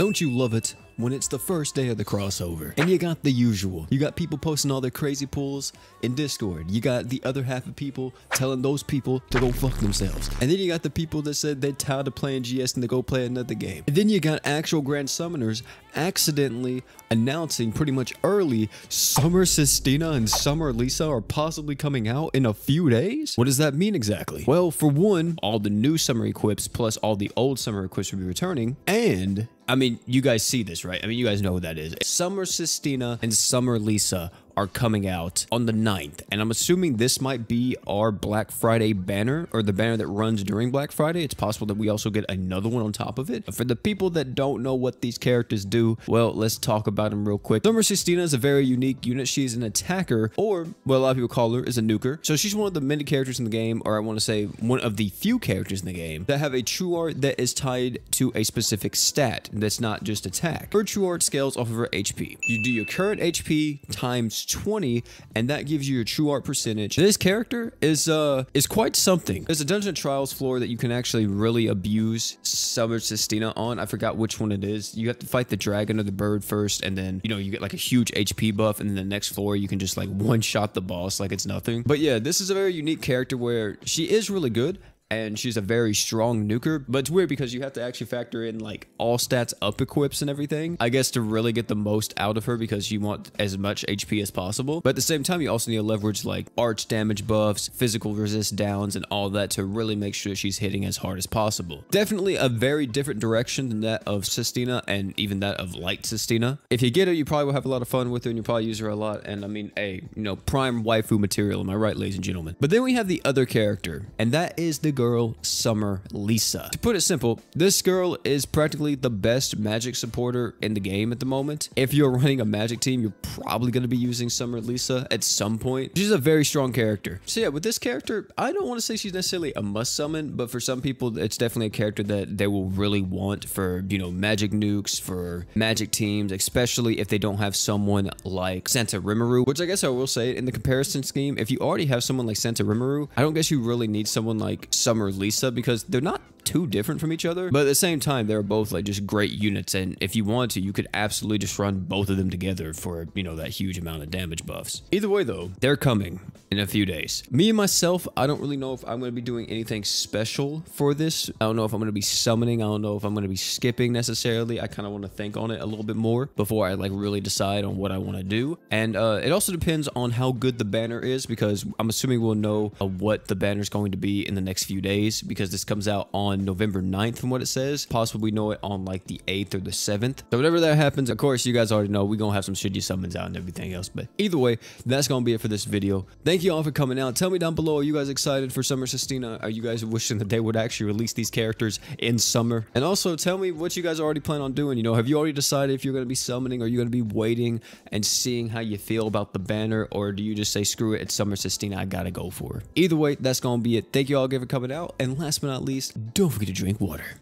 Don't you love it when it's the first day of the crossover? And you got the usual. You got people posting all their crazy pulls in Discord. You got the other half of people telling those people to go fuck themselves. And then you got the people that said they're tired of playing GS and to go play another game. And then you got actual Grand Summoners accidentally announcing pretty much early Summer Sistina and Summer Lisa are possibly coming out in a few days? What does that mean exactly? Well, for one, all the new summer equips plus all the old summer equips will be returning. And I mean, you guys see this, right? I mean, you guys know who that is. Summer Sistina and Summer Lisa are coming out on the 9th. And I'm assuming this might be our Black Friday banner or the banner that runs during Black Friday. It's possible that we also get another one on top of it. For the people that don't know what these characters do, well, let's talk about them real quick. Summer Sistina is a very unique unit. She's an attacker, or what a lot of people call her is a nuker. So she's one of the many characters in the game, or I want to say one of the few characters in the game that have a true art that is tied to a specific stat that's not just attack. Her true art scales off of her HP. You do your current HP times 20 and that gives you your true art percentage. This character is uh is quite something. There's a Dungeon Trials floor that you can actually really abuse Summer Sistina on. I forgot which one it is. You have to fight the dragon or the bird first and then, you know, you get like a huge HP buff and then the next floor you can just like one shot the boss like it's nothing. But yeah, this is a very unique character where she is really good and she's a very strong nuker. But it's weird because you have to actually factor in like all stats up equips and everything. I guess to really get the most out of her because you want as much HP as possible. But at the same time, you also need to leverage like arch damage buffs, physical resist downs, and all that to really make sure she's hitting as hard as possible. Definitely a very different direction than that of Sistina and even that of Light Sistina. If you get her, you probably will have a lot of fun with her and you probably use her a lot. And I mean, hey, you know, prime waifu material. Am I right, ladies and gentlemen? But then we have the other character, and that is the girl Summer Lisa. To put it simple, this girl is practically the best magic supporter in the game at the moment. If you're running a magic team, you're probably going to be using Summer Lisa at some point. She's a very strong character. So yeah, with this character, I don't want to say she's necessarily a must summon, but for some people, it's definitely a character that they will really want for, you know, magic nukes, for magic teams, especially if they don't have someone like Santa Rimuru, which I guess I will say in the comparison scheme, if you already have someone like Santa Rimuru, I don't guess you really need someone like Summer Lisa Lisa because they're not too different from each other. But at the same time, they're both like just great units. And if you wanted to, you could absolutely just run both of them together for, you know, that huge amount of damage buffs. Either way, though, they're coming in a few days. Me and myself, I don't really know if I'm going to be doing anything special for this. I don't know if I'm going to be summoning. I don't know if I'm going to be skipping necessarily. I kind of want to think on it a little bit more before I like really decide on what I want to do. And uh, it also depends on how good the banner is because I'm assuming we'll know uh, what the banner is going to be in the next few days because this comes out on November 9th from what it says. Possibly know it on like the 8th or the 7th. So whatever that happens, of course, you guys already know we're going to have some shitty summons out and everything else. But either way, that's going to be it for this video. Thank you all for coming out. Tell me down below, are you guys excited for Summer Sistina? Are you guys wishing that they would actually release these characters in summer? And also tell me what you guys already plan on doing. You know, have you already decided if you're going to be summoning or you going to be waiting and seeing how you feel about the banner? Or do you just say, screw it, it's Summer Sistina, I got to go for it. Either way, that's going to be it. Thank you all again for coming out. And last but not least, don't forget to drink water.